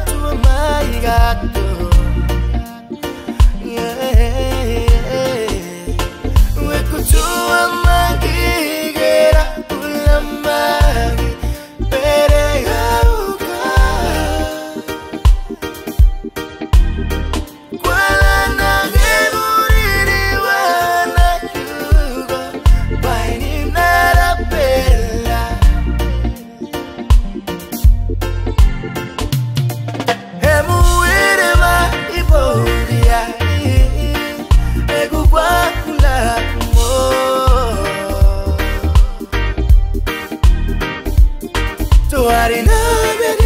to my God. Tuwari na bediba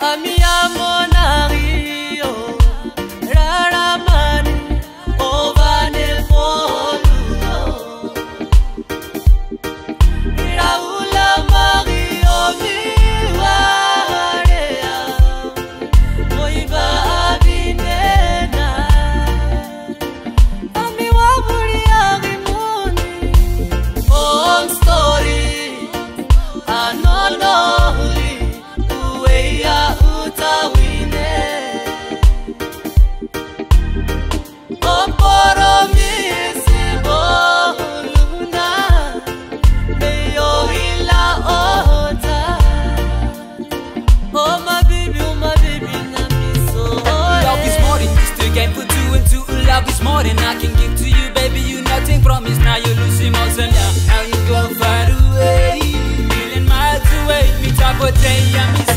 Ami amo na more than I can give to you, baby. You nothing promise now you're losing most and now, now you go far away, million miles away. Me top of day, I'm